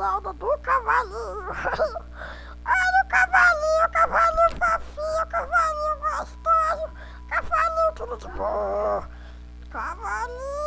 falando do cavalinho. Olha o cavalinho, cavalinho fofinho, cavalinho gostoso, cavalinho tudo de bom. Cavalinho.